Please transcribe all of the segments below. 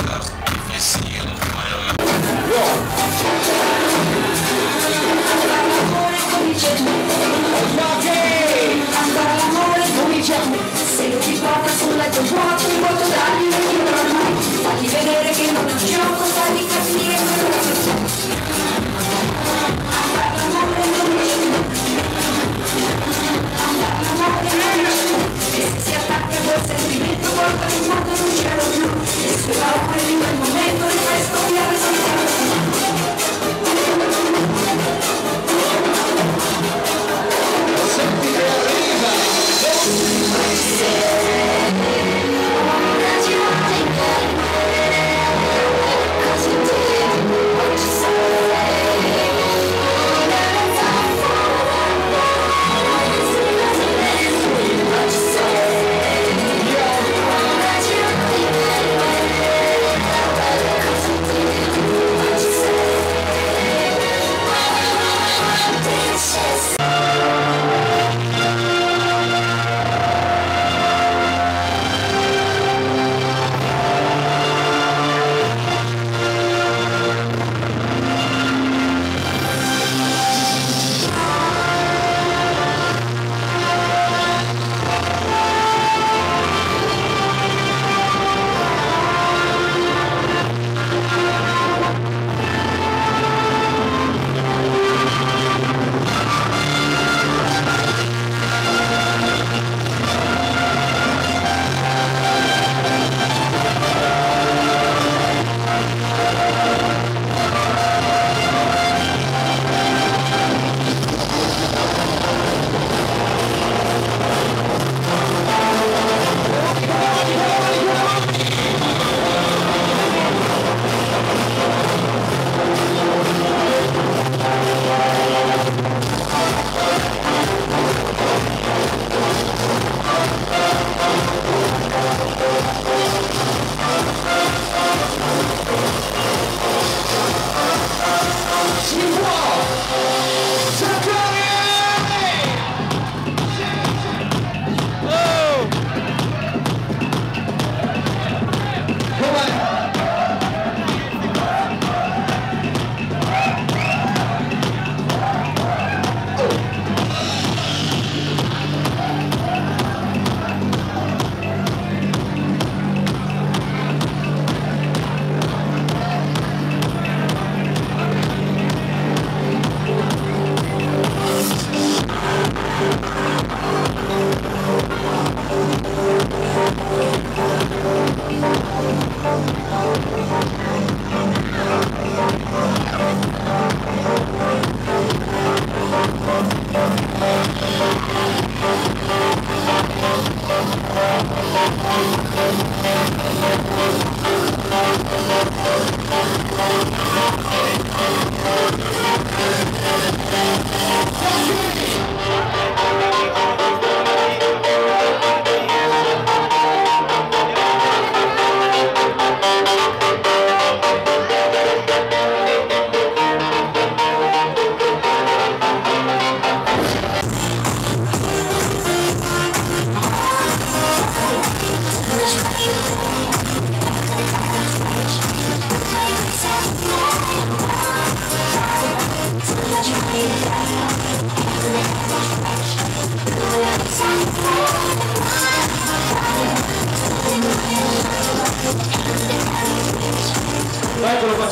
I'll give you see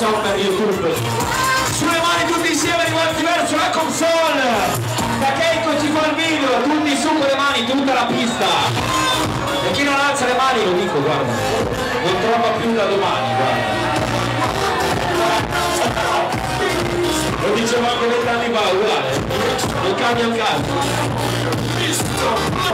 facciamo per YouTube. Sulle mani tutti insieme rivolti verso la console. Ecco da Keiko ci fa il video, tutti su con le mani, tutta la pista. E chi non alza le mani lo dico, guarda, non trova più da domani, guarda. Lo dicevamo vent'anni fa, uguale, non cambia il calcio.